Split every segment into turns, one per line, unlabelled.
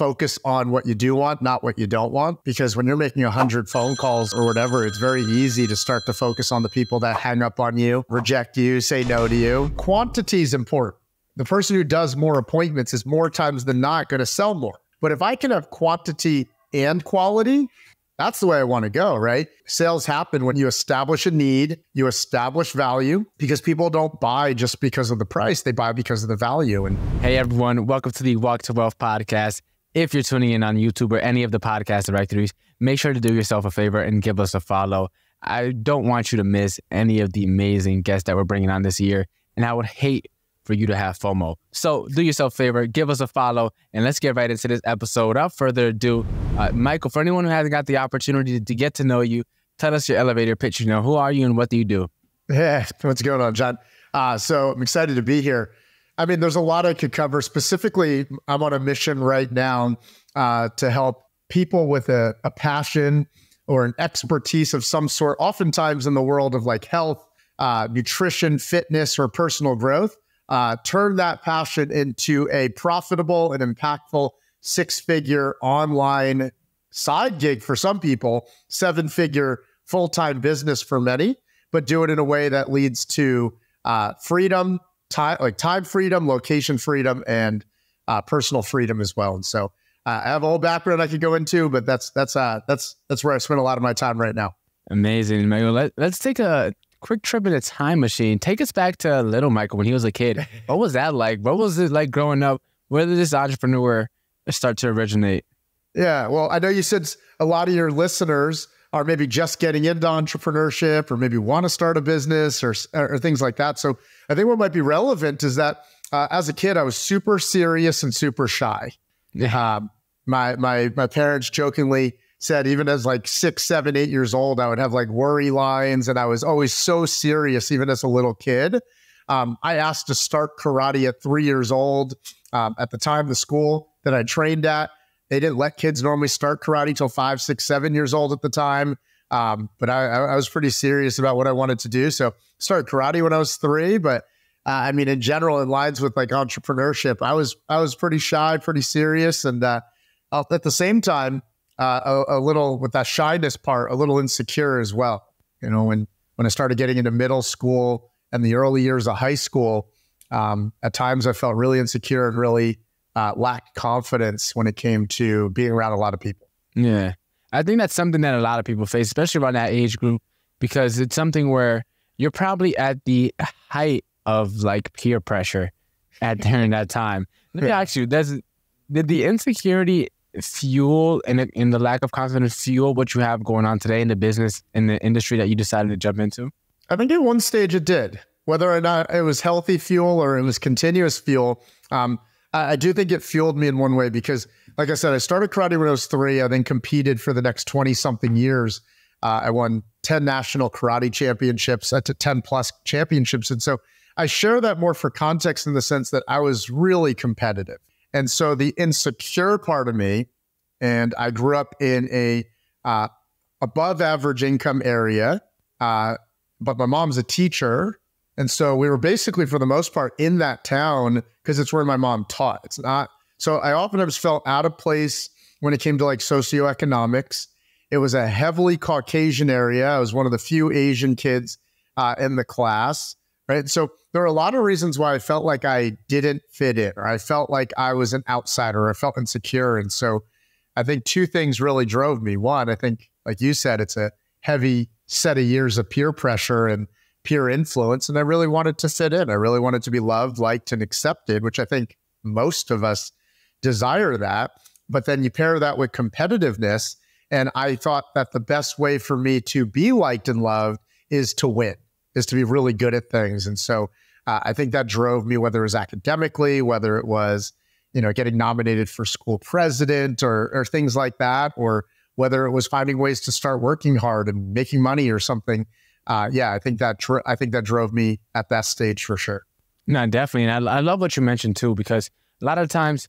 focus on what you do want, not what you don't want. Because when you're making 100 phone calls or whatever, it's very easy to start to focus on the people that hang up on you, reject you, say no to you. Quantity is important. The person who does more appointments is more times than not going to sell more. But if I can have quantity and quality, that's the way I want to go, right? Sales happen when you establish a need, you establish value because people don't buy just because of the price, they buy because of the value. And
hey everyone, welcome to the Walk 2 Wealth podcast. If you're tuning in on YouTube or any of the podcast directories, make sure to do yourself a favor and give us a follow. I don't want you to miss any of the amazing guests that we're bringing on this year. And I would hate for you to have FOMO. So do yourself a favor, give us a follow, and let's get right into this episode. Without further ado, uh, Michael, for anyone who hasn't got the opportunity to get to know you, tell us your elevator pitch. You know, who are you and what do you do?
Yeah, what's going on, John? Uh, so I'm excited to be here. I mean, there's a lot I could cover. Specifically, I'm on a mission right now uh, to help people with a, a passion or an expertise of some sort, oftentimes in the world of like health, uh, nutrition, fitness, or personal growth uh, turn that passion into a profitable and impactful six figure online side gig for some people, seven figure full time business for many, but do it in a way that leads to uh, freedom, time, like time freedom, location freedom, and uh, personal freedom as well. And so uh, I have a whole background I could go into, but that's that's uh, that's that's where I spend a lot of my time right now.
Amazing, Michael. Let, let's take a quick trip in a time machine. Take us back to little Michael when he was a kid. What was that like? What was it like growing up? Where did this entrepreneur start to originate?
Yeah, well, I know you said a lot of your listeners are maybe just getting into entrepreneurship or maybe want to start a business or, or things like that. So I think what might be relevant is that uh, as a kid, I was super serious and super shy. Yeah. Um, my my my parents jokingly said even as like six, seven, eight years old, I would have like worry lines and I was always so serious, even as a little kid. Um, I asked to start karate at three years old. Um, at the time, the school that I trained at, they didn't let kids normally start karate till five, six, seven years old at the time. Um, but I, I, was pretty serious about what I wanted to do. So started karate when I was three. But uh, I mean, in general, in lines with like entrepreneurship, I was I was pretty shy, pretty serious, and uh, at the same time, uh, a, a, little with that shyness part, a little insecure as well. You know, when when I started getting into middle school and the early years of high school, um, at times I felt really insecure and really uh, lacked confidence when it came to being around a lot of people.
Yeah, I think that's something that a lot of people face, especially around that age group, because it's something where you're probably at the height of like peer pressure at during that time. Let me ask you: Does did the insecurity fuel and in the lack of confidence fuel what you have going on today in the business in the industry that you decided to jump into?
I think at one stage it did. Whether or not it was healthy fuel or it was continuous fuel, um, I, do think it fueled me in one way because, like I said, I started karate when I was three. I then competed for the next 20 something years. Uh, I won 10 national karate championships, uh, 10 plus championships. And so I share that more for context in the sense that I was really competitive. And so the insecure part of me, and I grew up in a uh, above average income area, uh, but my mom's a teacher. And so we were basically, for the most part, in that town because it's where my mom taught. It's not. So I often just felt out of place when it came to like socioeconomics. It was a heavily Caucasian area. I was one of the few Asian kids uh, in the class right? So there are a lot of reasons why I felt like I didn't fit in, or I felt like I was an outsider, or I felt insecure. And so I think two things really drove me. One, I think, like you said, it's a heavy set of years of peer pressure and peer influence. And I really wanted to fit in. I really wanted to be loved, liked, and accepted, which I think most of us desire that. But then you pair that with competitiveness. And I thought that the best way for me to be liked and loved is to win is to be really good at things. And so uh, I think that drove me, whether it was academically, whether it was, you know, getting nominated for school president or, or things like that, or whether it was finding ways to start working hard and making money or something. Uh, yeah, I think that tr- I think that drove me at that stage for sure.
No, definitely, and I, I love what you mentioned too, because a lot of times,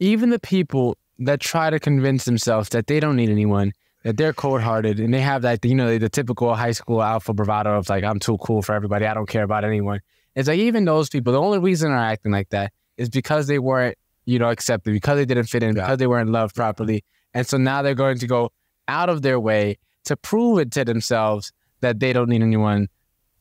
even the people that try to convince themselves that they don't need anyone, that they're cold hearted and they have that, you know, the typical high school alpha bravado of like, I'm too cool for everybody. I don't care about anyone. It's like, even those people, the only reason they're acting like that is because they weren't you know, accepted, because they didn't fit in,
Yeah.
because they weren't loved properly. And so now they're going to go out of their way to prove it to themselves that they don't need anyone.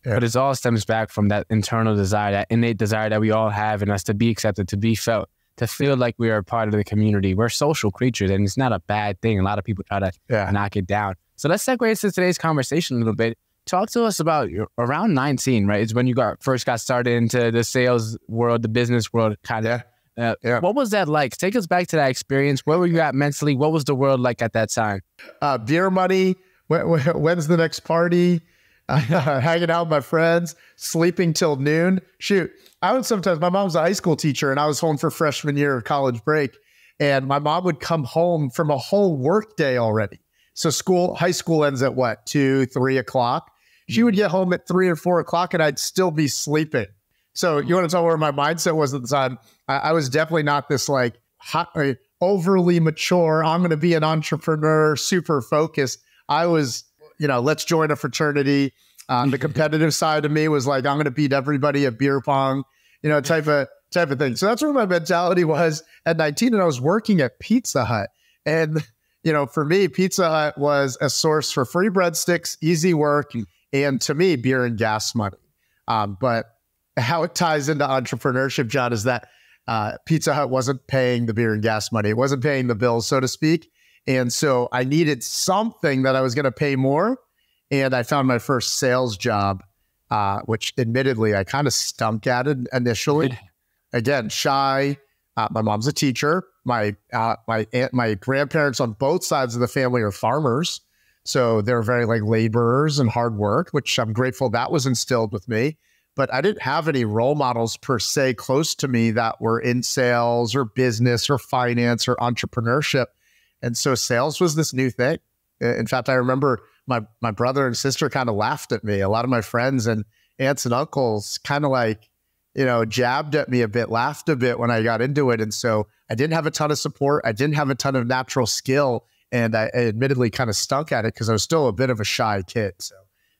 Yeah.
But it all stems back from that internal desire, that innate desire that we all have in us to be accepted, to be felt, to feel like we are a part of the community. We're social creatures, and it's not a bad thing. A lot of people try to
Yeah.
knock it down. So let's segue into today's conversation a little bit. Talk to us about your, around 19, right? Is when you got first got started into the sales world, the business world, kind of. Uh,
Yeah.
What was that like? Take us back to that experience. Where were you at mentally? What was the world like at that time?
uh, beer money. When, when- when's the next party? hanging out with my friends, sleeping till noon. Shoot, I would sometimes. My mom's a high school teacher, and I was home for freshman year of college break, and my mom would come home from a whole work day already. So school, high school ends at what two, three o'clock. She would get home at three or four o'clock, and I'd still be sleeping. So you want to tell where my mindset was at the time? I, I was definitely not this like hot, overly mature. I'm going to be an entrepreneur, super focused. I was, you know, let's join a fraternity. Um, the competitive side of me was like, I'm going to beat everybody at beer pong, you know, type of type of thing. So that's where my mentality was at 19, and I was working at Pizza Hut, and you know, for me, Pizza Hut was a source for free breadsticks, easy work, and to me, beer and gas money. Um, but how it ties into entrepreneurship, John, is that uh, Pizza Hut wasn't paying the beer and gas money. It wasn't paying the bills, so to speak. And so I needed something that I was going to pay more. And I found my first sales job, uh, which admittedly I kind of stunk at it initially. Again, shy. Uh, my mom's a teacher. My uh, my aunt, my grandparents on both sides of the family are farmers, so they're very like laborers and hard work, which I'm grateful that was instilled with me but I didn't have any role models per se close to me that were in sales or business or finance or entrepreneurship. And so sales was this new thing. In fact, I remember my my brother and sister kind of laughed at me. A lot of my friends and aunts and uncles kind of like, you know, jabbed at me a bit, laughed a bit when I got into it. And so I didn't have a ton of support. I didn't have a ton of natural skill. And I, I admittedly kind of stunk at it because I was still a bit of a shy kid. So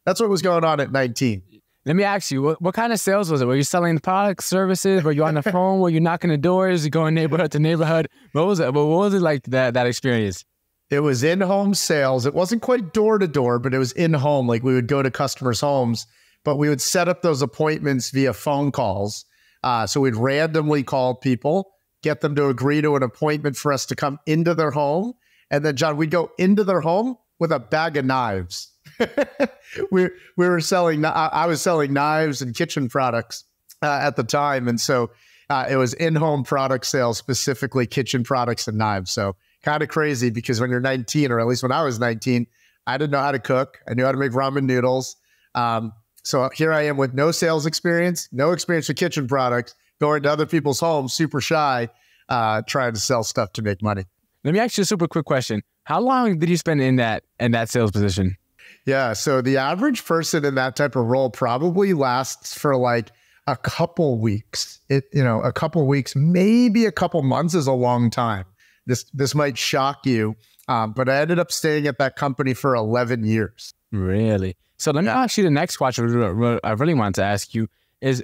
that's what was going on at 19.
Let me ask you, what, what kind of sales was it? Were you selling products, services? Were you on the phone? Were you knocking the doors? You going neighborhood to neighborhood? What was it? What was it like that that experience?
It was in home sales. It wasn't quite door to door, but it was in home. Like we would go to customers' homes, but we would set up those appointments via phone calls. Uh, so we'd randomly call people, get them to agree to an appointment for us to come into their home. And then, John, we'd go into their home with a bag of knives. we, we were selling, I was selling knives and kitchen products uh, at the time. And so uh, it was in home product sales, specifically kitchen products and knives. So kind of crazy because when you're 19, or at least when I was 19, I didn't know how to cook. I knew how to make ramen noodles. Um, so here I am with no sales experience, no experience with kitchen products, going to other people's homes, super shy, uh, trying to sell stuff to make money.
Let me ask you a super quick question. How long did you spend in that in that sales position?
Yeah. So the average person in that type of role probably lasts for like a couple weeks. It, you know, a couple weeks, maybe a couple months is a long time. This this might shock you, um, but I ended up staying at that company for 11 years.
Really? So let me ask you the next question. I really- I really want to ask you is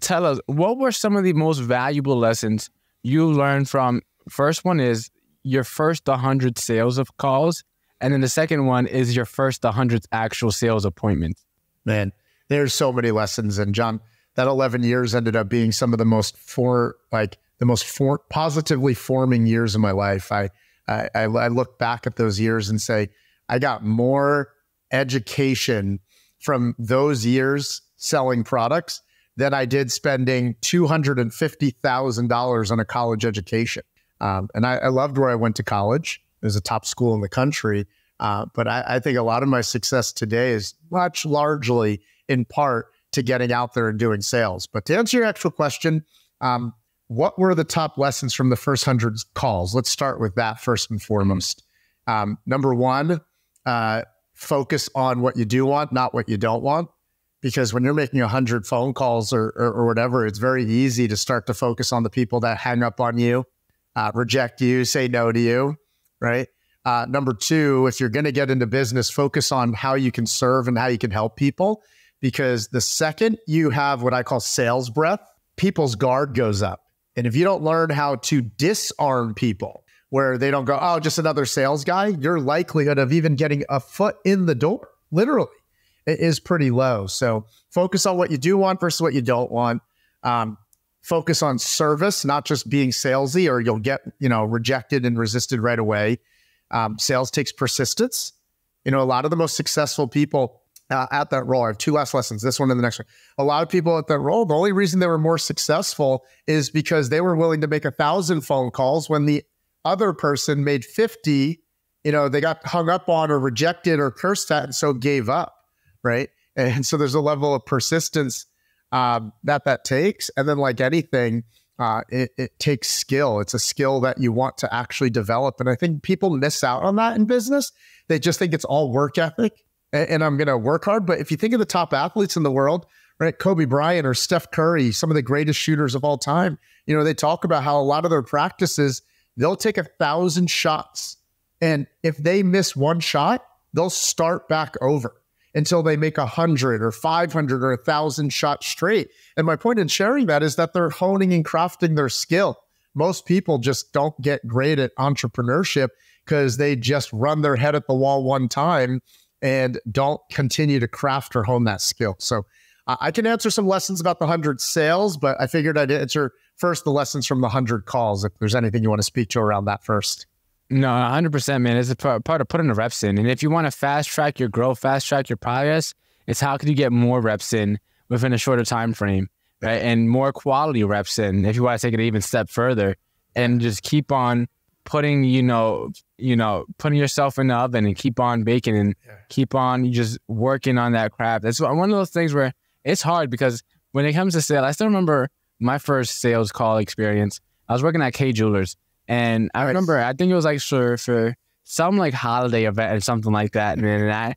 tell us what were some of the most valuable lessons you learned from. First one is your first 100 sales of calls, and then the second one is your first 100th actual sales appointment.
Man, there's so many lessons, and John, that 11 years ended up being some of the most for like the most for, positively forming years of my life. I, I I look back at those years and say I got more education from those years selling products than I did spending two hundred and fifty thousand dollars on a college education. Um, and I, I loved where I went to college. It was a top school in the country. Uh, but I, I think a lot of my success today is much largely in part to getting out there and doing sales. But to answer your actual question, um, what were the top lessons from the first hundred calls? Let's start with that first and foremost. Um, number one, uh, focus on what you do want, not what you don't want. Because when you're making 100 phone calls or, or, or whatever, it's very easy to start to focus on the people that hang up on you, uh, reject you, say no to you, right? Uh, number two, if you're going to get into business, focus on how you can serve and how you can help people. Because the second you have what I call sales breath, people's guard goes up. And if you don't learn how to disarm people, where they don't go, oh, just another sales guy, your likelihood of even getting a foot in the door, literally, is pretty low. So focus on what you do want versus what you don't want. Um, focus on service, not just being salesy, or you'll get you know rejected and resisted right away. Um, sales takes persistence. You know, a lot of the most successful people uh, at that role. I have two last lessons. This one and the next one. A lot of people at that role, the only reason they were more successful is because they were willing to make a thousand phone calls when the other person made 50. You know, they got hung up on or rejected or cursed at and so gave up. Right. And so there's a level of persistence um, that that takes. And then, like anything, uh, it, it takes skill. It's a skill that you want to actually develop. And I think people miss out on that in business. They just think it's all work ethic and, and I'm going to work hard. But if you think of the top athletes in the world, right, Kobe Bryant or Steph Curry, some of the greatest shooters of all time, you know, they talk about how a lot of their practices, they'll take a thousand shots. And if they miss one shot, they'll start back over until they make a hundred or 500 or a thousand shots straight. And my point in sharing that is that they're honing and crafting their skill. Most people just don't get great at entrepreneurship because they just run their head at the wall one time and don't continue to craft or hone that skill. So I can answer some lessons about the 100 sales, but I figured I'd answer first the lessons from the 100 calls if there's anything you want to speak to around that first.
No, 100%, man. It's a part, part of putting the reps in. And if you want to fast track your growth, fast track your progress, it's how can you get more reps in within a shorter time frame, right? And more quality reps in if you want to take it even step further and just keep on putting, you know, you know, putting yourself in the oven and keep on baking and keep on just working on that craft. That's one of those things where it's hard because when it comes to sales, I still remember my first sales call experience. I was working at Kay Jewelers and I remember, I think it was like for, for some like holiday event or something like that. Man. And I,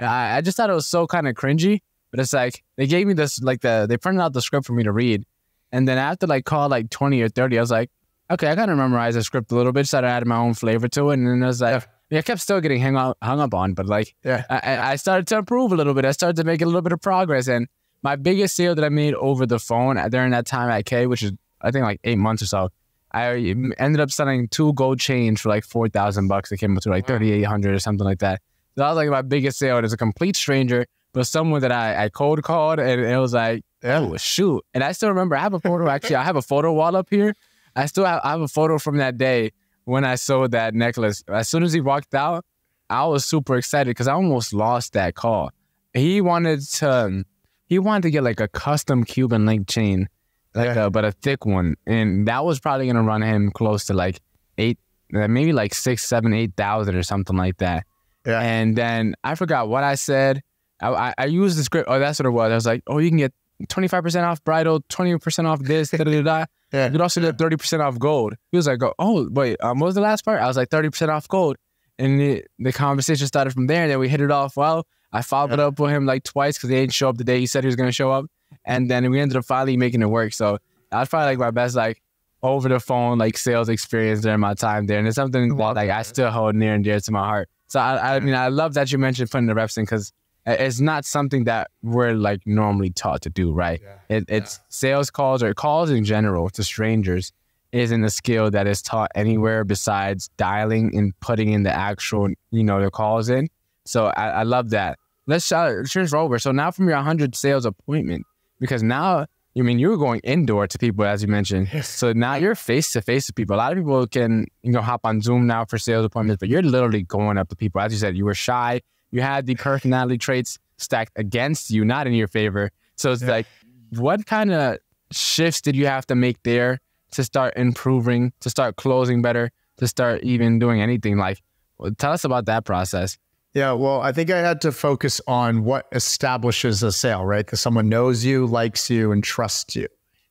I, I just thought it was so kind of cringy, but it's like they gave me this, like the, they printed out the script for me to read. And then after like call like 20 or 30, I was like, okay, I kind of memorized the script a little bit, so I added my own flavor to it. And then I was like, yeah. I kept still getting hung up, hung up on, but like, yeah. I, I started to improve a little bit. I started to make a little bit of progress. And my biggest sale that I made over the phone during that time at Kay, which is I think like eight months or so, I ended up selling two gold chains for like four thousand bucks. It came up to like thirty eight hundred or something like that. So that was like my biggest sale. It was a complete stranger, but someone that I, I cold called, and it was like, oh shoot! And I still remember. I have a photo. Actually, I have a photo wall up here. I still have, I have a photo from that day when I sold that necklace. As soon as he walked out, I was super excited because I almost lost that call. He wanted to, he wanted to get like a custom Cuban link chain like yeah. a, but a thick one, and that was probably gonna run him close to like eight, uh, maybe like six, seven, eight thousand or something like that. Yeah. And then I forgot what I said. I, I, I used the script. Oh, that's what it was. I was like, oh, you can get twenty five percent off bridal, twenty percent off this, da da da. Yeah. You could also get thirty percent off gold. He was like, oh, wait, um, what was the last part? I was like thirty percent off gold, and it, the conversation started from there. And then we hit it off well. I followed yeah. up with him like twice because he didn't show up the day he said he was going to show up and then we ended up finally making it work. So that's probably like my best like over the phone like sales experience during my time there, and it's something that like I still hold near and dear to my heart. So I, I mean, I love that you mentioned putting the reps in because it's not something that we're like normally taught to do, right? Yeah. It, it's yeah. sales calls or calls in general to strangers isn't a skill that is taught anywhere besides dialing and putting in the actual, you know, the calls in. So I, I love that. Let's uh, change over. So now from your 100 sales appointment, because now I mean, you were going indoor to people, as you mentioned. Yes. So now you're face to face with people. A lot of people can, you know, hop on Zoom now for sales appointments, but you're literally going up to people. As you said, you were shy. You had the personality traits stacked against you, not in your favor. So it's yeah. like, what kind of shifts did you have to make there to start improving, to start closing better, to start even doing anything? Like, well, tell us about that process.
Yeah, well, I think I had to focus on what establishes a sale, right? Because someone knows you, likes you, and trusts you.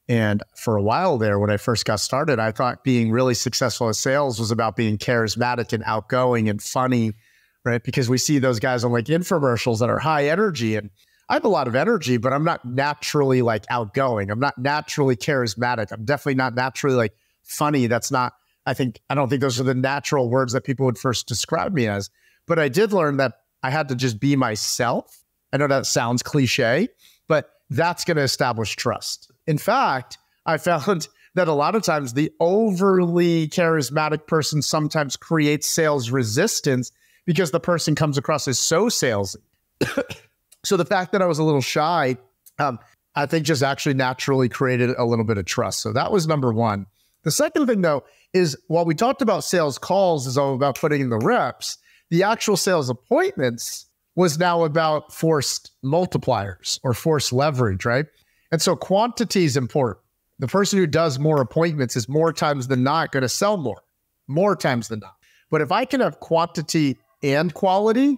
And for a while there, when I first got started, I thought being really successful at sales was about being charismatic and outgoing and funny, right? Because we see those guys on like infomercials that are high energy. And I have a lot of energy, but I'm not naturally like outgoing. I'm not naturally charismatic. I'm definitely not naturally like funny. That's not, I think, I don't think those are the natural words that people would first describe me as. But I did learn that I had to just be myself. I know that sounds cliche, but that's going to establish trust. In fact, I found that a lot of times the overly charismatic person sometimes creates sales resistance because the person comes across as so salesy. so the fact that I was a little shy, um, I think just actually naturally created a little bit of trust. So that was number one. The second thing, though, is while we talked about sales calls is all about putting in the reps, the actual sales appointments was now about forced multipliers or forced leverage, right? And so quantity is important. The person who does more appointments is more times than not going to sell more, more times than not. But if I can have quantity and quality,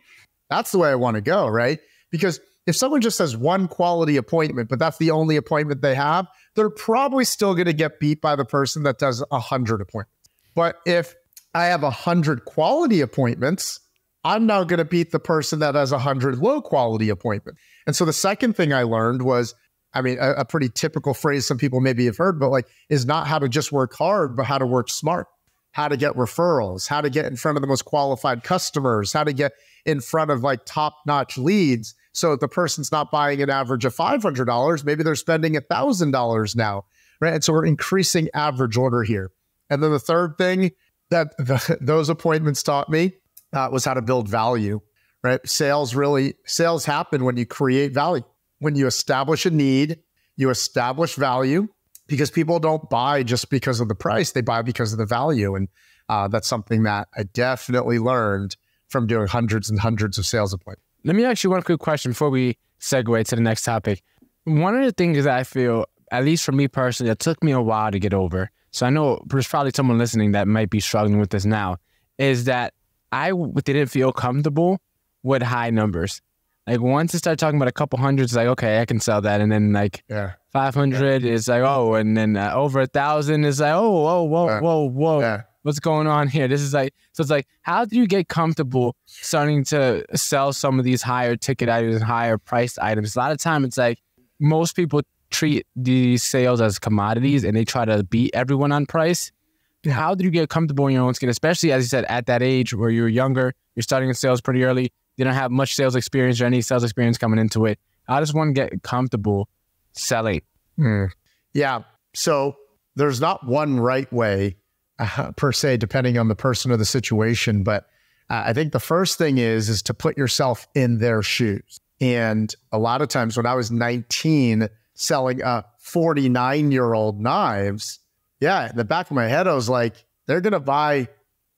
that's the way I want to go, right? Because if someone just has one quality appointment, but that's the only appointment they have, they're probably still going to get beat by the person that does 100 appointments. But if I have 100 quality appointments, I'm now going to beat the person that has 100 low quality appointments. And so the second thing I learned was I mean, a, a, pretty typical phrase some people maybe have heard, but like is not how to just work hard, but how to work smart, how to get referrals, how to get in front of the most qualified customers, how to get in front of like top notch leads. So if the person's not buying an average of $500, maybe they're spending $1,000 now, right? And so we're increasing average order here. And then the third thing that the, those appointments taught me uh, was how to build value, right? Sales really, sales happen when you create value, when you establish a need, you establish value because people don't buy just because of the price, they buy because of the value. And uh, that's something that I definitely learned from doing hundreds and hundreds of sales appointments.
Let me ask you one quick question before we segue to the next topic. One of the things that I feel, at least for me personally, it took me a while to get over. So I know there's probably someone listening that might be struggling with this now, is that I didn't feel comfortable with high numbers. Like once I started talking about a couple hundreds, like okay, I can sell that, and then like yeah. five hundred yeah. is like oh, and then uh, over a thousand is like oh, whoa, whoa, yeah. whoa, whoa. Yeah what's going on here? This is like, so it's like, how do you get comfortable starting to sell some of these higher ticket items and higher priced items? A lot of time it's like most people treat these sales as commodities and they try to beat everyone on price. How do you get comfortable in your own skin, especially as you said, at that age where you're younger, you're starting in sales pretty early, you don't have much sales experience or any sales experience coming into it. I just want to get comfortable selling.
Mm. Yeah. So there's not one right way uh, per se, depending on the person or the situation. But uh, I think the first thing is is to put yourself in their shoes. And a lot of times when I was 19 selling uh 49 year old knives, yeah, in the back of my head, I was like, they're gonna buy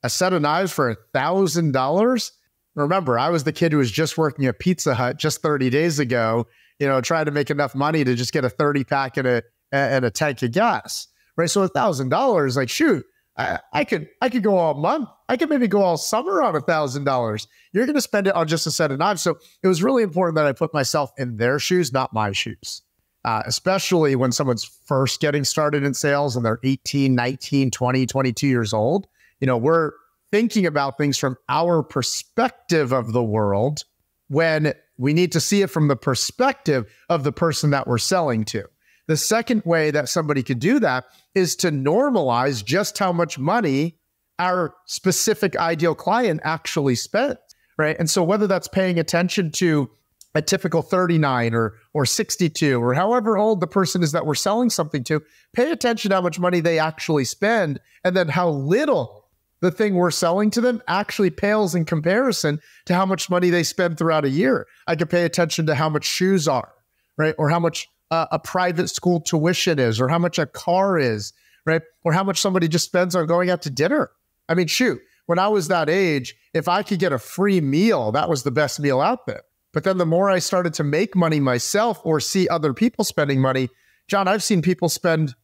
a set of knives for a thousand dollars. Remember, I was the kid who was just working at Pizza Hut just 30 days ago, you know, trying to make enough money to just get a 30 pack and a and a tank of gas. Right. So a thousand dollars, like shoot, I, I could I could go all month. I could maybe go all summer on a thousand dollars. You're going to spend it on just a set of knives. So it was really important that I put myself in their shoes, not my shoes. Uh, especially when someone's first getting started in sales and they're 18, 19, 20, 22 years old. You know, we're thinking about things from our perspective of the world when we need to see it from the perspective of the person that we're selling to. The second way that somebody could do that is to normalize just how much money our specific ideal client actually spends, right? And so whether that's paying attention to a typical 39 or or 62 or however old the person is that we're selling something to, pay attention to how much money they actually spend and then how little the thing we're selling to them actually pales in comparison to how much money they spend throughout a year. I could pay attention to how much shoes are, right? Or how much a, a private school tuition is, or how much a car is, right? Or how much somebody just spends on going out to dinner. I mean, shoot, when I was that age, if I could get a free meal, that was the best meal out there. But then the more I started to make money myself or see other people spending money, John, I've seen people spend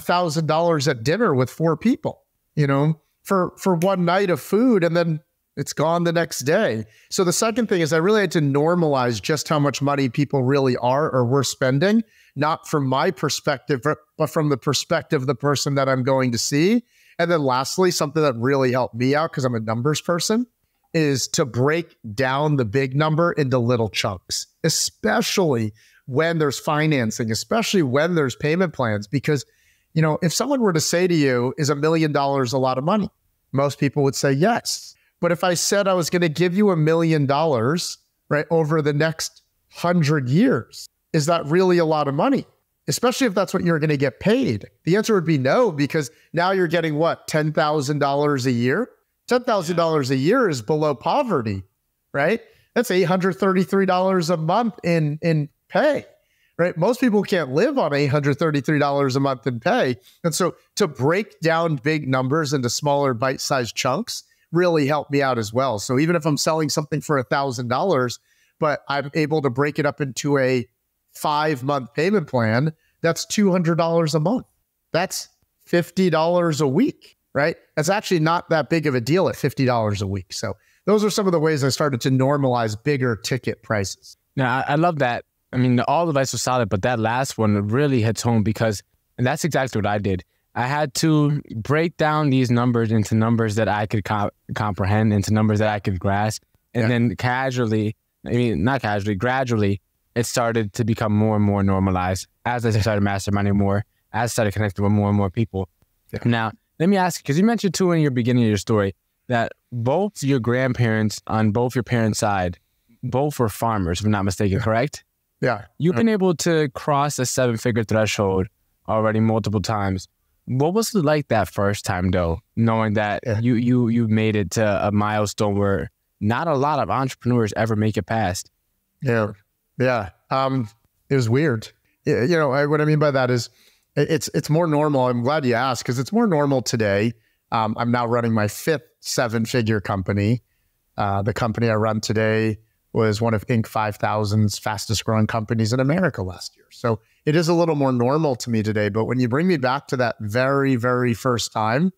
thousand dollars at dinner with four people, you know, for for one night of food, and then it's gone the next day. So the second thing is I really had to normalize just how much money people really are or were spending, not from my perspective, but from the perspective of the person that I'm going to see. And then lastly, something that really helped me out because I'm a numbers person is to break down the big number into little chunks, especially when there's financing, especially when there's payment plans. Because, you know, if someone were to say to you, is a million dollars a lot of money? Most people would say yes. But if I said I was going to give you a million dollars, right, over the next hundred years, is that really a lot of money? especially if that's what you're going to get paid? The answer would be no, because now you're getting what, $10,000 a year? $10,000 a year is below poverty, right? That's $833 a month in, in pay, right? Most people can't live on $833 a month in pay. And so to break down big numbers into smaller bite sized chunks really helped me out as well. So even if I'm selling something for $1,000, but I'm able to break it up into a five month payment plan, that's $200 a month. That's $50 a week, right? That's actually not that big of a deal at $50 a week. So those are some of the ways I started to normalize bigger ticket prices.
Now, I, love that. I mean, all the advice was solid, but that last one really hits home because, and that's exactly what I did. I had to break down these numbers into numbers that I could co- comprehend, into numbers that I could grasp. And yeah. then casually, I mean, not casually, gradually, it started to become more and more normalized as I started masterminding more, as I started connecting with more and more people. Yeah. Now, let me ask you, because you mentioned too in your beginning of your story that both your grandparents on both your parents' side, both were farmers, if I'm not mistaken,
yeah.
correct?
Yeah.
You've been able to cross a seven figure threshold already multiple times. What was it like that first time though, knowing that yeah. you you you made it to a milestone where not a lot of entrepreneurs ever make it past?
Yeah. Yeah. Um, it was weird. You know, I, what I mean by that is it's it's more normal. I'm glad you asked because it's more normal today. Um, I'm now running my fifth seven figure company. Uh, the company I run today was one of Inc. 5000's fastest growing companies in America last year. So it is a little more normal to me today. But when you bring me back to that very, very first time,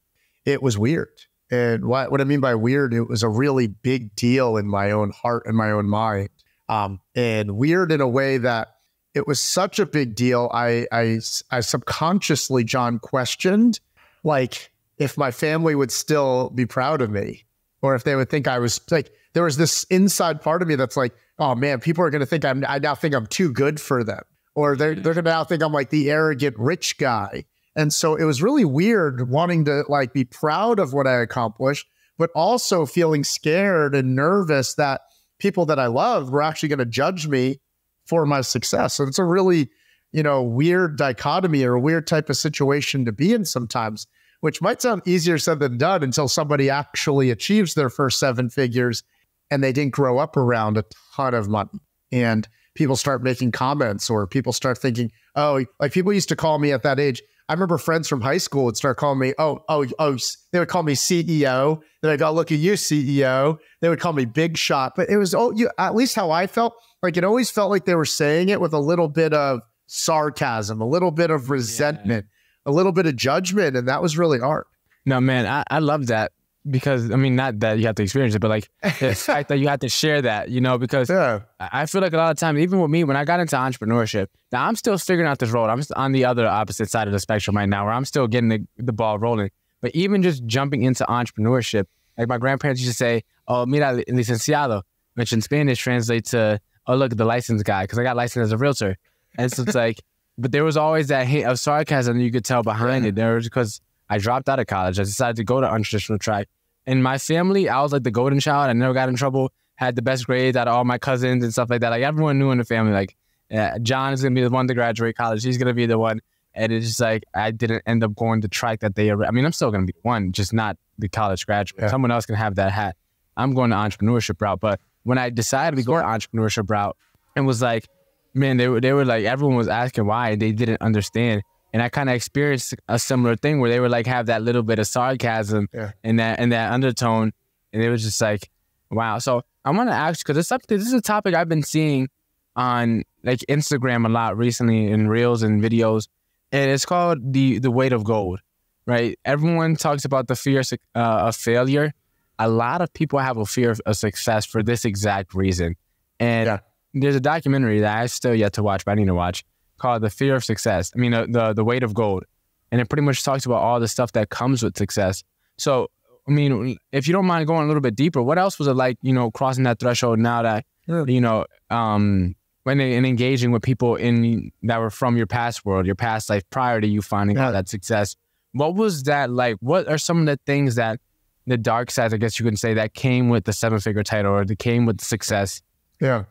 it was weird. And what, what I mean by weird, it was a really big deal in my own heart and my own mind. Um, and weird in a way that it was such a big deal. I, I, I subconsciously, John, questioned like if my family would still be proud of me or if they would think I was like, there was this inside part of me that's like, oh man, people are going to think I'm, I now think I'm too good for them. Or they're, mm-hmm. they're going to now think I'm like the arrogant rich guy. And so it was really weird wanting to like be proud of what I accomplished, but also feeling scared and nervous that people that I love were actually going to judge me for my success. So it's a really, you know, weird dichotomy or a weird type of situation to be in sometimes, which might sound easier said than done until somebody actually achieves their first seven figures and they didn't grow up around a ton of money. And people start making comments or people start thinking, oh, like people used to call me at that age, I remember friends from high school would start calling me, oh, oh, oh, they would call me CEO. Then I go, look at you, CEO. They would call me Big Shot. But it was, oh, you, at least how I felt, like it always felt like they were saying it with a little bit of sarcasm, a little bit of resentment, yeah. a little bit of judgment. And that was really hard.
No, man, I, I love that because I mean, not that you have to experience it, but like the fact that you have to share that, you know, because yeah. I feel like a lot of times, even with me, when I got into entrepreneurship, now I'm still figuring out this road. I'm on the other opposite side of the spectrum right now, where I'm still getting the, the ball rolling. But even just jumping into entrepreneurship, like my grandparents used to say, "Oh, mira, licenciado," which in Spanish translates to, "Oh, look, the license guy," because I got licensed as a realtor, and so it's like, but there was always that hint of sarcasm you could tell behind yeah. it. There was because I dropped out of college. I decided to go to untraditional track in my family, I was like the golden child. I never got in trouble. Had the best grades out of all my cousins and stuff like that. Like everyone knew in the family, like yeah, John is gonna be the one to graduate college. He's gonna be the one. And it's just like I didn't end up going to track that they. I mean, I'm still gonna be one, just not the college graduate. Yeah. Someone else can have that hat. I'm going to entrepreneurship route. But when I decided to go entrepreneurship route, it was like, man, they were they were like everyone was asking why they didn't understand. And I kind of experienced a similar thing where they would like have that little bit of sarcasm yeah. and that and that undertone, and it was just like, wow. So I want to ask because it's something. This is a topic I've been seeing on like Instagram a lot recently in reels and videos, and it's called the the weight of gold. Right? Everyone talks about the fear uh, of failure. A lot of people have a fear of success for this exact reason. And yeah. there's a documentary that I still yet to watch, but I need to watch called The Fear of Success. I mean, the, the, the weight of gold. And it pretty much talks about all the stuff that comes with success. So, I mean, if you don't mind going a little bit deeper, what else was it like, you know, crossing that threshold now that, yeah. you know, um, when they, and engaging with people in that were from your past world, your past life prior to you finding yeah. that success. What was that like? What are some of the things that the dark sides, I guess you can say, that came with the seven figure title or that came with the success?
Yeah.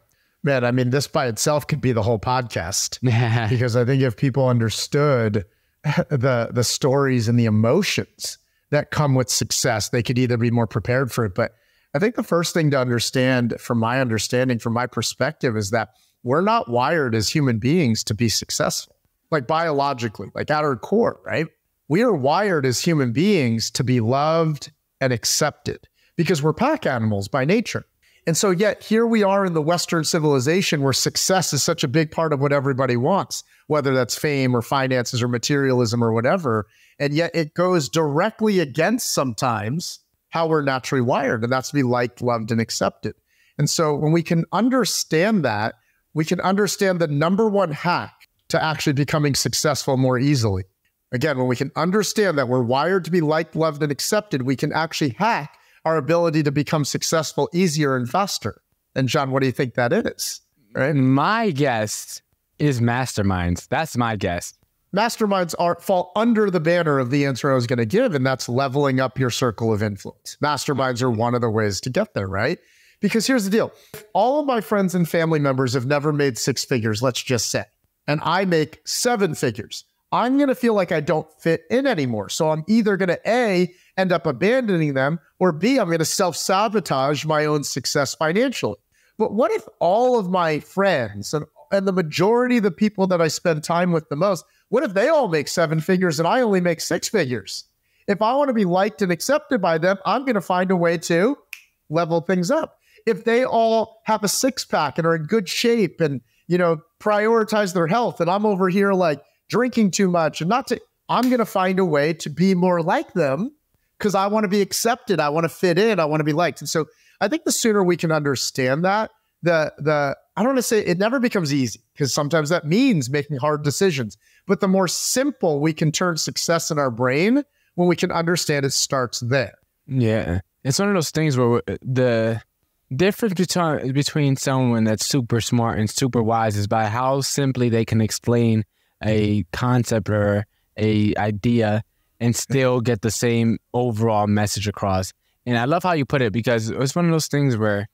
Man, I mean, this by itself could be the whole podcast because I think if people understood the the stories and the emotions that come with success, they could either be more prepared for it. But I think the first thing to understand, from my understanding, from my perspective, is that we're not wired as human beings to be successful, like biologically, like at our core, right? We are wired as human beings to be loved and accepted because we're pack animals by nature. And so, yet here we are in the Western civilization where success is such a big part of what everybody wants, whether that's fame or finances or materialism or whatever. And yet it goes directly against sometimes how we're naturally wired, and that's to be liked, loved, and accepted. And so, when we can understand that, we can understand the number one hack to actually becoming successful more easily. Again, when we can understand that we're wired to be liked, loved, and accepted, we can actually hack our ability to become successful easier and faster. And John, what do you think that is?
Right? My guess is masterminds. That's my guess.
Masterminds are fall under the banner of the answer I was going to give, and that's leveling up your circle of influence. Masterminds are one of the ways to get there, right? Because here's the deal. All of my friends and family members have never made six figures, let's just say, and I make seven figures. I'm going to feel like I don't fit in anymore. So I'm either going to A, end up abandoning them, or B, I'm going to self sabotage my own success financially. But what if all of my friends and, and the majority of the people that I spend time with the most, what if they all make seven figures and I only make six figures? If I want to be liked and accepted by them, I'm going to find a way to level things up. If they all have a six pack and are in good shape and, you know, prioritize their health, and I'm over here like drinking too much and not to, I'm going to find a way to be more like them because I want to be accepted. I want to fit in. I want to be liked. And so I think the sooner we can understand that, the the I don't want to say it never becomes easy because sometimes that means making hard decisions. But the more simple we can turn success in our brain when we can understand it starts there.
Yeah. It's one of those things where uh, the difference between between someone that's super smart and super wise is by how simply they can explain a mm-hmm. concept or a idea and still get the same overall message across. And I love how you put it because it's one of those things where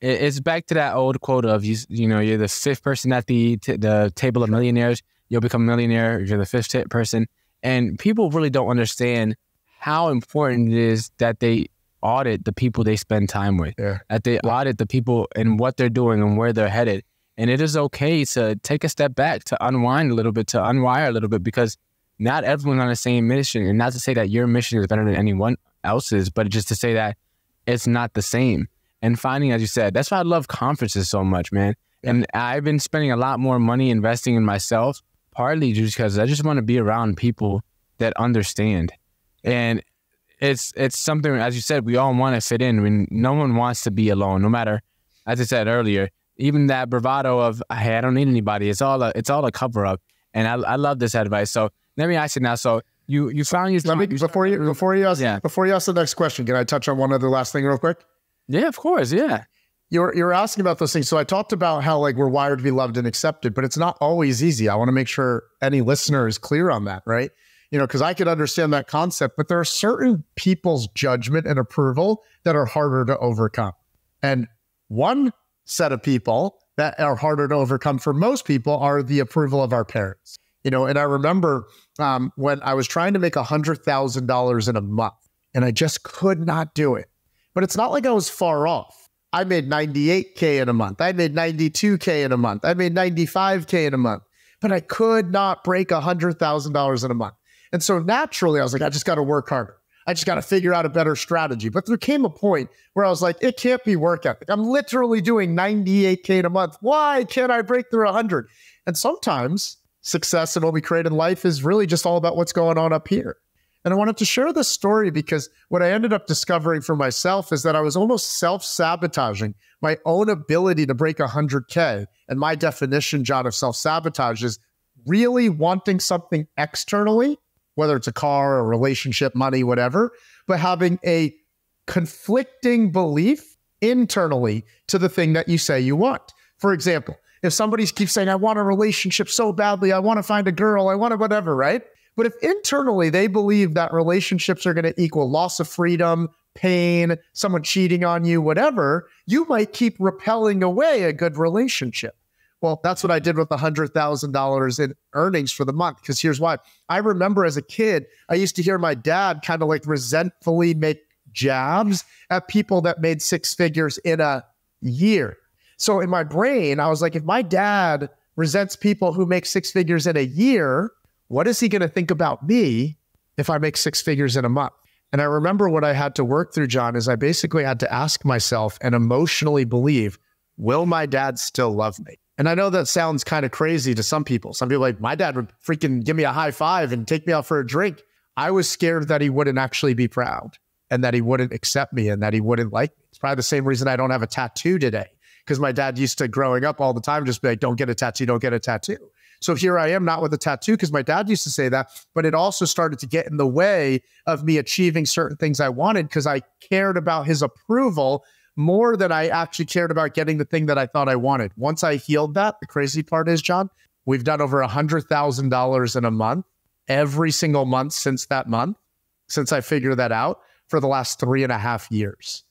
it's back to that old quote of you you know you're the fifth person at the t- the table of millionaires you'll become a millionaire if you're the fifth person. And people really don't understand how important it is that they audit the people they spend time with
yeah.
that they audit the people and what they're doing and where they're headed and it is okay to take a step back to unwind a little bit to unwire a little bit because not everyone's on the same mission. And not to say that your mission is better than anyone else's, but just to say that it's not the same. And finding, as you said, that's why I love conferences so much, man. Yeah. And I've been spending a lot more money investing in myself, partly just because I just want to be around people that understand. And it's it's something, as you said, we all want to fit in. When no one wants to be alone, no matter, as I said earlier, even that bravado of hey, I don't need anybody. It's all a it's all a cover up. And I, I love this advice. So let me ask you now. So you you found your
let me before you before you ask yeah. before you ask the next question. Can I touch on one other last thing real quick?
Yeah, of course. Yeah.
You're you're asking about those things. So I talked about how like we're wired to be loved and accepted, but it's not always easy. I want to make sure any listener is clear on that, right? You know, because I could understand that concept, but there are certain people's judgment and approval that are harder to overcome. And one set of people that are harder to overcome for most people are the approval of our parents. You know, and I remember um, when I was trying to make $100,000 in a month and I just could not do it. But it's not like I was far off. I made 98K in a month. I made 92K in a month. I made 95K in a month, but I could not break $100,000 in a month. And so naturally, I was like, I just got to work harder. I just got to figure out a better strategy. But there came a point where I was like, it can't be work ethic. I'm literally doing 98K in a month. Why can't I break through 100? And sometimes success and what we create in life is really just all about what's going on up here. And I wanted to share this story because what I ended up discovering for myself is that I was almost self sabotaging my own ability to break 100K. And my definition, John, of self sabotage is really wanting something externally, whether it's a car, a relationship, money, whatever, but having a conflicting belief internally to the thing that you say you want. For example, if somebody keeps saying, I want a relationship so badly, I want to find a girl, I want to whatever, right? But if internally they believe that relationships are going to equal loss of freedom, pain, someone cheating on you, whatever, you might keep repelling away a good relationship. Well, that's what I did with $100,000 in earnings for the month. Because here's why. I remember as a kid, I used to hear my dad kind of like resentfully make jabs at people that made six figures in a year. So in my brain, I was like, if my dad resents people who make six figures in a year, what is he going to think about me if I make six figures in a month? And I remember what I had to work through, John, is I basically had to ask myself and emotionally believe, will my dad still love me? And I know that sounds kind of crazy to some people. Some people like, my dad would freaking give me a high five and take me out for a drink. I was scared that he wouldn't actually be proud and that he wouldn't accept me and that he wouldn't like me. It's probably the same reason I don't have a tattoo today. Because my dad used to growing up all the time just be like, don't get a tattoo, don't get a tattoo. So here I am, not with a tattoo, because my dad used to say that, but it also started to get in the way of me achieving certain things I wanted because I cared about his approval more than I actually cared about getting the thing that I thought I wanted. Once I healed that, the crazy part is, John, we've done over a $100,000 in a month every single month since that month, since I figured that out for the last three and a half years.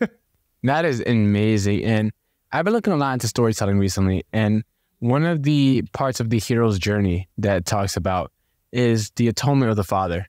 that is amazing. And I've been looking a lot into storytelling recently. And one of the parts of the hero's journey that talks about is the atonement of the father.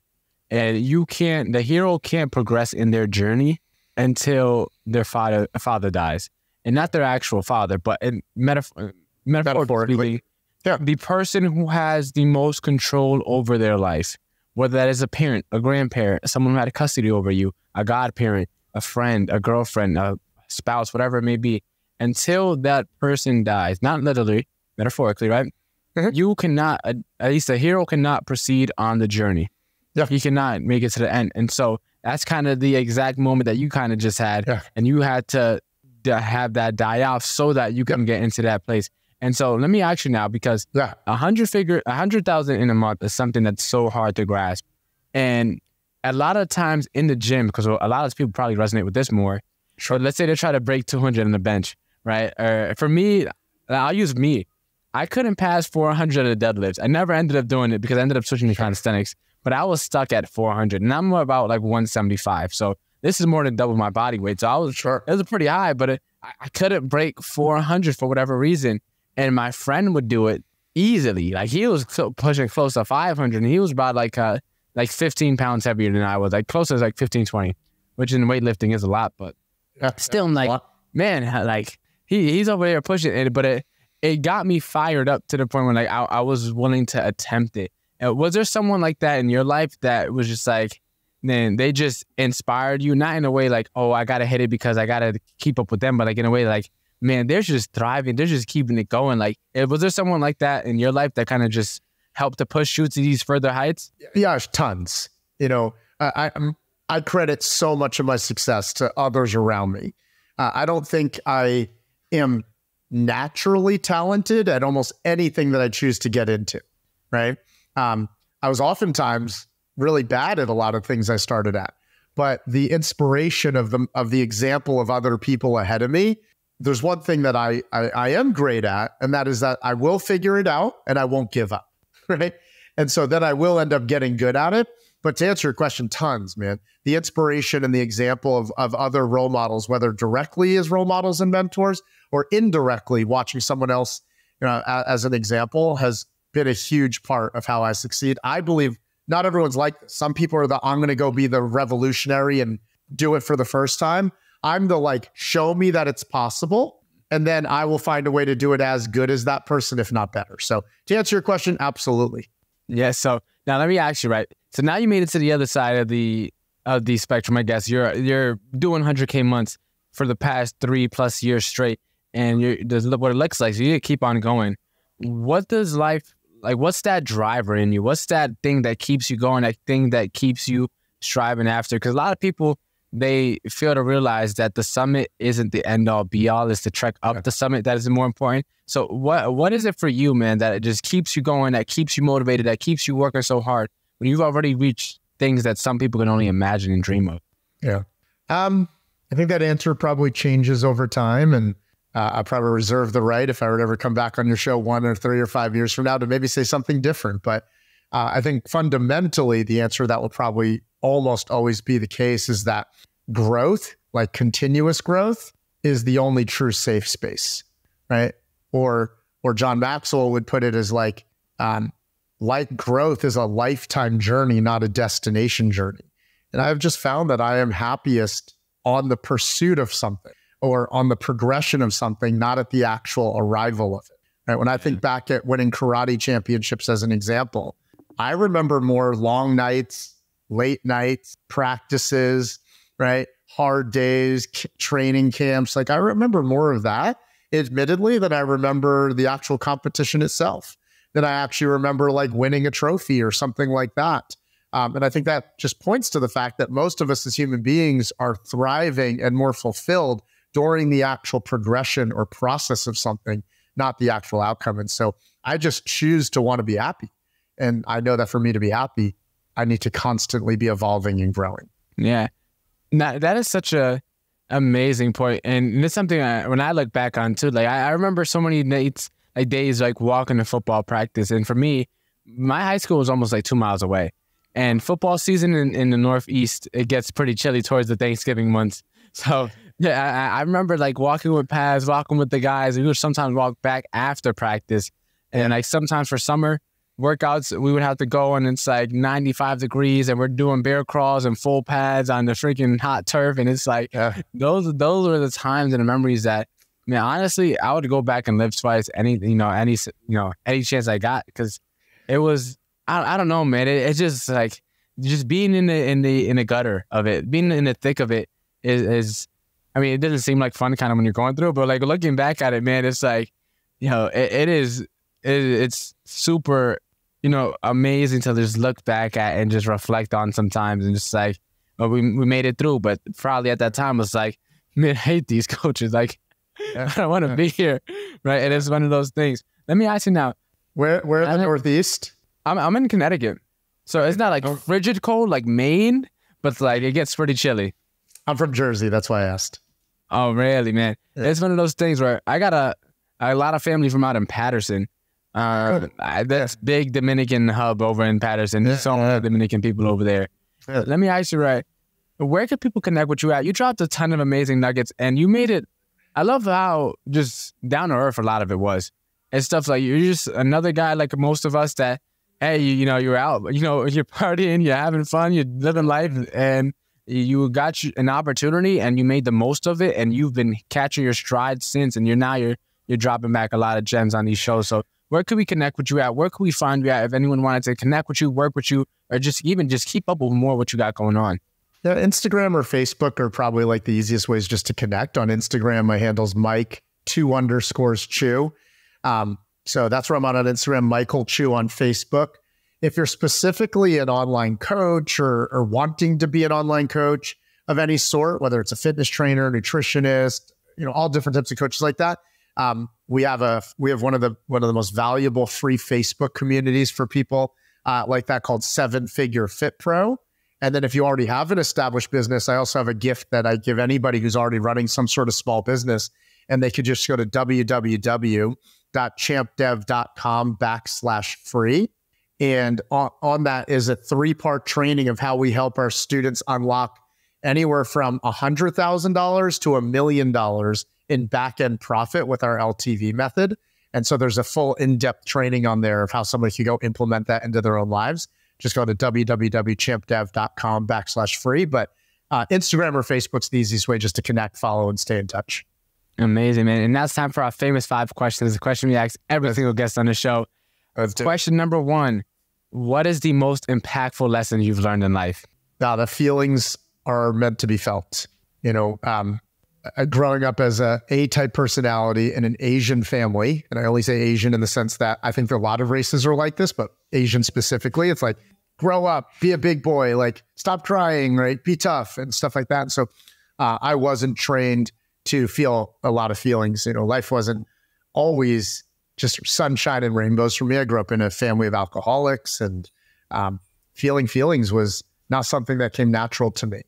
And you can't, the hero can't progress in their journey until their father father dies, and not their actual father, but in metaphor, metaphorically, yeah. the person who has the most control over their life, whether that is a parent, a grandparent, someone who had custody over you, a godparent, a friend, a girlfriend, a spouse, whatever it may be, until that person dies, not literally, metaphorically, right? Mm-hmm. You cannot, at least a hero cannot proceed on the journey. Yeah. He cannot make it to the end. And so that's kind of the exact moment that you kind of just had, yeah. and you had to, to, have that die off so that you can get into that place. And so let me ask you now, because a yeah. hundred figure, a hundred thousand in a month is something that's so hard to grasp, and a lot of times in the gym, because a lot of people probably resonate with this more. Sure. let's say they try to break 200 on the bench, right? Or for me, I'll use me. I couldn't pass 400 of the deadlifts. I never ended up doing it because I ended up switching to calisthenics but I was stuck at 400 and I'm about like 175. So this is more than double my body weight. So I was sure it was pretty high, but it, I couldn't break 400 for whatever reason. And my friend would do it easily. Like he was pushing close to 500 and he was about like, uh, like 15 pounds heavier than I was, like close to like 15, 20, which in weightlifting is a lot, but yeah, still I'm like, man, like he, he's over there pushing it, but it, it got me fired up to the point where like I, I was willing to attempt it. Uh, was there someone like that in your life that was just like, then they just inspired you, not in a way like, oh, I gotta hit it because I gotta keep up with them, but like in a way like, man, they're just thriving, they're just keeping it going. Like, eh, was there someone like that in your life that kind of just helped to push you to these further heights?
Yeah, tons. You know, I I'm, I credit so much of my success to others around me. Uh, I don't think I am naturally talented at almost anything that I choose to get into. Right. Um, I was oftentimes really bad at a lot of things I started at, but the inspiration of the of the example of other people ahead of me. There's one thing that I, I I am great at, and that is that I will figure it out and I won't give up, right? And so then I will end up getting good at it. But to answer your question, tons, man. The inspiration and the example of, of other role models, whether directly as role models and mentors or indirectly watching someone else you know, as an example, has been a huge part of how I succeed. I believe not everyone's like. Some people are the I'm going to go be the revolutionary and do it for the first time. I'm the like show me that it's possible and then I will find a way to do it as good as that person if not better. So to answer your question, absolutely.
Yeah, so now let me ask you right. So now you made it to the other side of the of the spectrum, I guess. You're you're doing 100k months for the past 3 plus years straight and you're what it looks like. So you keep on going. What does life like, what's that driver in you? What's that thing that keeps you going? That thing that keeps you striving after? Because a lot of people they fail to realize that the summit isn't the end all be all. It's the trek up the summit that is more important. So what what is it for you, man, that it just keeps you going, that keeps you motivated, that keeps you working so hard when you've already reached things that some people can only imagine and dream of?
Yeah. Um, I think that answer probably changes over time and uh, I probably reserve the right if I to ever come back on your show one or three or five years from now to maybe say something different. But uh, I think fundamentally, the answer that will probably almost always be the case is that growth, like continuous growth, is the only true safe space, right? Or or John Maxwell would put it as like um, like growth is a lifetime journey, not a destination journey. And I've just found that I am happiest on the pursuit of something or on the progression of something, not at the actual arrival of it. Right. When I think back at winning karate championships as an example, I remember more long nights, late nights, practices, right? Hard days, training camps. Like I remember more of that, admittedly, than I remember the actual competition itself. Than I actually remember like winning a trophy or something like that. Um, and I think that just points to the fact that most of us as human beings are thriving and more fulfilled during the actual progression or process of something, not the actual outcome. And so I just choose to want to be happy. And I know that for me to be happy, I need to constantly be evolving and growing.
Yeah. Now, that is such a amazing point. And it's something I, when I look back on too, like I, I remember so many nights, like days, like walking to football practice. And for me, my high school was almost like two miles away. And football season in, in the Northeast, it gets pretty chilly towards the Thanksgiving months. So yeah, I, I, remember like walking with Paz, walking with the guys. We would sometimes walk back after practice, and like sometimes for summer workouts, we would have to go and it's like 95 degrees, and we're doing bear crawls and full pads on the freaking hot turf, and it's like yeah. those those were the times and the memories that. I mean, honestly, I would go back and live twice any you know any you know any chance I got because it was I, I don't know man it, it's just like just being in the in the in the gutter of it being in the thick of it is is I mean, it doesn't seem like fun kind of when you're going through, but like looking back at it, man, it's like, you know, it, it is, it, it's super, you know, amazing to just look back at and just reflect on sometimes and just like, well, we, we made it through. But probably at that time, was like, man, I hate these coaches. Like. I don't want to be here. Right. And it's one of those things. Let me ask you now.
Where, where in the Northeast?
I'm, I'm in Connecticut. So it's not like oh. frigid cold like Maine, but like it gets pretty chilly.
I'm from Jersey. That's why I asked.
Oh, really, man? Yeah. It's one of those things where I got a a lot of family from out in Paterson. Uh, that's big Dominican hub over in Paterson. Yeah. So many Dominican people over there. Yeah. Let me ask you, right? Where can people connect with you at? You dropped a ton of amazing nuggets, and you made it. I love how just down to earth a lot of it was, and stuff like you're just another guy like most of us that, hey, you, you know, you're out, you know, you're partying, you're having fun, you're living life, and you got an opportunity and you made the most of it and you've been catching your stride since and you're now you're you're dropping back a lot of gems on these shows. So where could we connect with you at? Where could we find you at? If anyone wanted to connect with you work with you or just even just keep up with more what you got going on.
Yeah instagram or facebook are probably like the easiest ways just to connect. On instagram my handle's mike two underscores chu. Um, so that's where i'm on on instagram Michael Chu on facebook if you're specifically an online coach or, or wanting to be an online coach of any sort, whether it's a fitness trainer, nutritionist, you know, all different types of coaches like that, um, we have a we have one of the one of the most valuable free Facebook communities for people uh, like that called Seven Figure Fit Pro. And then if you already have an established business, I also have a gift that I give anybody who's already running some sort of small business, and they could just go to www.champdev.com backslash free and on, on that is a three part training of how we help our students unlock anywhere from $100,000 to a million dollars in back end profit with our LTV method. And so there's a full in depth training on there of how somebody can go implement that into their own lives. Just go to www.champdev.com backslash free. But uh, Instagram or Facebook's the easiest way just to connect, follow, and stay in touch.
Amazing, man. And now it's time for our famous five questions. The question we ask every single guest on the show. Question number one What is the most impactful lesson you've learned in life?
Now, the feelings are meant to be felt. You know, um, uh, growing up as a A type personality in an Asian family, and I only say Asian in the sense that I think a lot of races are like this, but Asian specifically, it's like grow up, be a big boy, like stop crying, right? Be tough and stuff like that. And so uh, I wasn't trained to feel a lot of feelings. You know, life wasn't always just sunshine and rainbows for me. I grew up in a family of alcoholics, and um, feeling feelings was not something that came natural to me.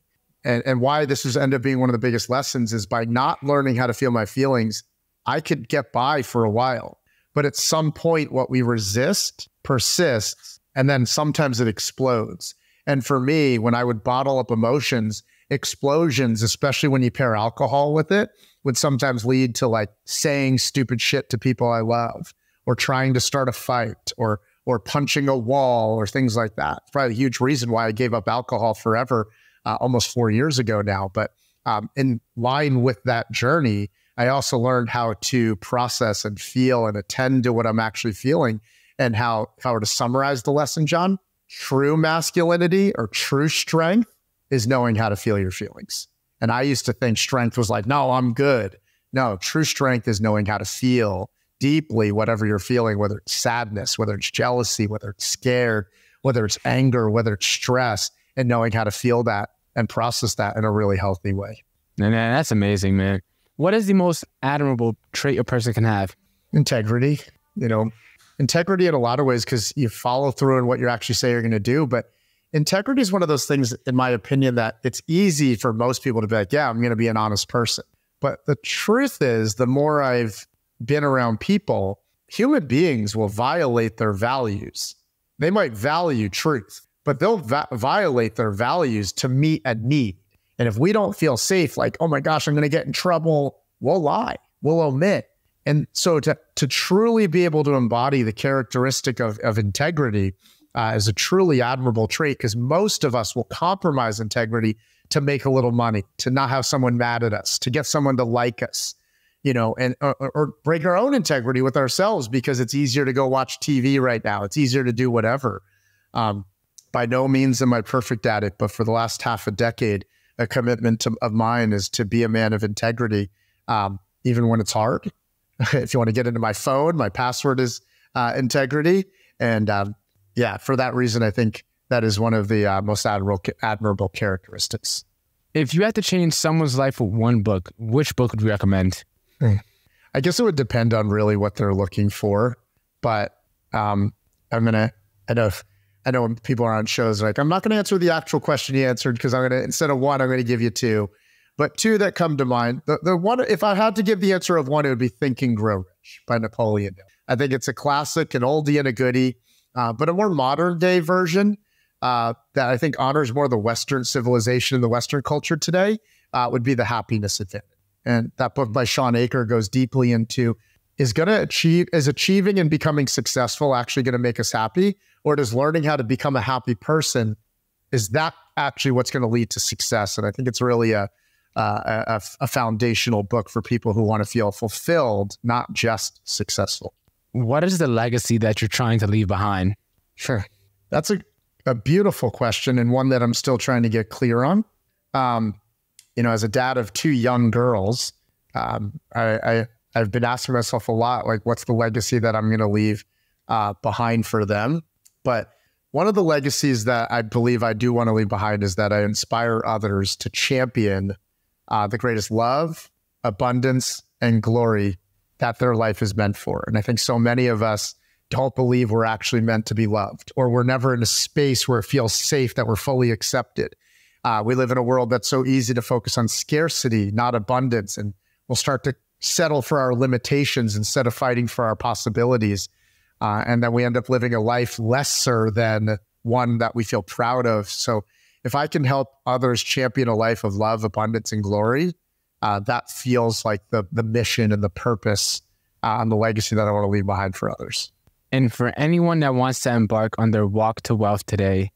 And, and why this has ended up being one of the biggest lessons is by not learning how to feel my feelings, I could get by for a while. But at some point, what we resist persists, and then sometimes it explodes. And for me, when I would bottle up emotions, explosions, especially when you pair alcohol with it, would sometimes lead to like saying stupid shit to people I love or trying to start a fight or or punching a wall or things like that. It's probably a huge reason why I gave up alcohol forever uh, almost four years ago now. But um, in line with that journey, I also learned how to process and feel and attend to what I'm actually feeling. And how, were to summarize the lesson, John, true masculinity or true strength is knowing how to feel your feelings. And I used to think strength was like, no, I'm good. No, true strength is knowing how to feel deeply whatever you're feeling, whether it's sadness, whether it's jealousy, whether it's scared, whether it's anger, whether it's stress, and knowing how to feel that and process that in a really healthy way.
And that's amazing, man. What is the most admirable trait a person can have?
Integrity. You know, integrity in a lot of ways because you follow through on what you actually say you're going to do. But integrity is one of those things, in my opinion, that it's easy for most people to be like, yeah, I'm going to be an honest person. But the truth is, the more I've been around people, human beings will violate their values. They might value truth, but they'll va- violate their values to meet a need. And if we don't feel safe, like, oh my gosh, I'm going to get in trouble, we'll lie, we'll omit. And so to, to truly be able to embody the characteristic of, of integrity uh, is a truly admirable trait because most of us will compromise integrity to make a little money, to not have someone mad at us, to get someone to like us, you know, and or, or break our own integrity with ourselves because it's easier to go watch TV right now. It's easier to do whatever. Um, by no means am I perfect at it, but for the last half a decade, a commitment to, of mine is to be a man of integrity, um, even when it's hard. if you want to get into my phone, my password is uh, integrity, and um, yeah, for that reason, I think that is one of the uh, most admirable admirable characteristics.
If you had to change someone's life with one book, which book would you recommend?
Hmm. I guess it would depend on really what they're looking for. But um, I'm gonna. I know. If, I know when people are on shows like I'm not going to answer the actual question you answered because I'm going to instead of one I'm going to give you two, but two that come to mind. The the one if I had to give the answer of one, it would be Think and Grow Rich by Napoleon Hill. I think it's a classic, an oldie and a goodie, uh, but a more modern day version uh, that I think honors more the Western civilization and the Western culture today uh, would be the Happiness Advantage. And that book by Shawn Achor goes deeply into is going to achieve, is achieving and becoming successful actually going to make us happy? Or does learning how to become a happy person, is that actually what's going to lead to success? And I think it's really a, a, a foundational book for people who want to feel fulfilled, not just successful.
What is the legacy that you're trying to leave behind?
Sure. That's a, a beautiful question and one that I'm still trying to get clear on. Um, you know, as a dad of two young girls, um, I, I I've been asking myself a lot, like, what's the legacy that I'm going to leave uh, behind for them? But one of the legacies that I believe I do want to leave behind is that I inspire others to champion uh, the greatest love, abundance, and glory that their life is meant for. And I think so many of us don't believe we're actually meant to be loved, or we're never in a space where it feels safe that we're fully accepted. Uh, we live in a world that's so easy to focus on scarcity, not abundance, and we'll start to settle for our limitations instead of fighting for our possibilities. Uh, and then we end up living a life lesser than one that we feel proud of. So, if I can help others champion a life of love, abundance, and glory, uh, that feels like the the mission and the purpose uh, and the legacy that I want to leave behind for others.
And for anyone that wants to embark on their walk to wealth today,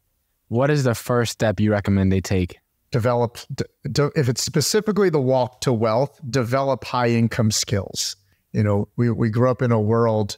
what is the first step you recommend they take?
Develop, if it's specifically the walk to wealth, develop high income skills. You know, we, we grew up in a world,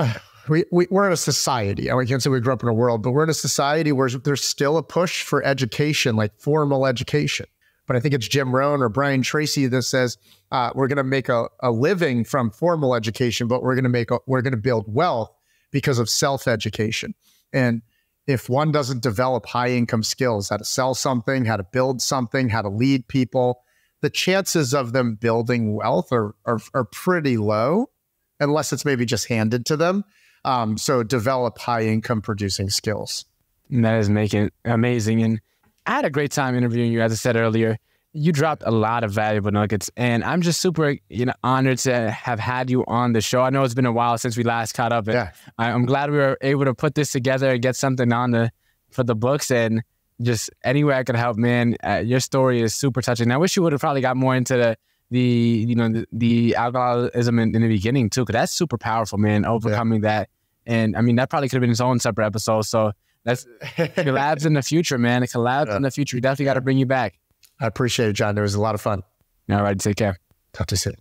we, we, we're in a society. I can't say we grew up in a world, but we're in a society where there's still a push for education, like formal education. But I think it's Jim Rohn or Brian Tracy that says uh, we're going to make a, a living from formal education, but we're going to make a, we're going to build wealth because of self education. And if one doesn't develop high income skills, how to sell something, how to build something, how to lead people, the chances of them building wealth are, are, are pretty low, unless it's maybe just handed to them. Um, so develop high income producing skills.
And that is making amazing. And I had a great time interviewing you, as I said earlier you dropped a lot of valuable nuggets, and I'm just super, you know, honored to have had you on the show. I know it's been a while since we last caught up, and yeah. I'm glad we were able to put this together and get something on the for the books. And just anywhere I could help, man. Uh, your story is super touching. I wish you would have probably got more into the the you know the, the alcoholism in, in, the beginning too, because that's super powerful, man. Overcoming yeah. that, and I mean that probably could have been its own separate episode. So that's collabs in the future, man. Collabs yeah. in the future. We definitely got to bring you back.
I appreciate it, John. It was a lot of fun.
All right, take care.
Talk to you soon.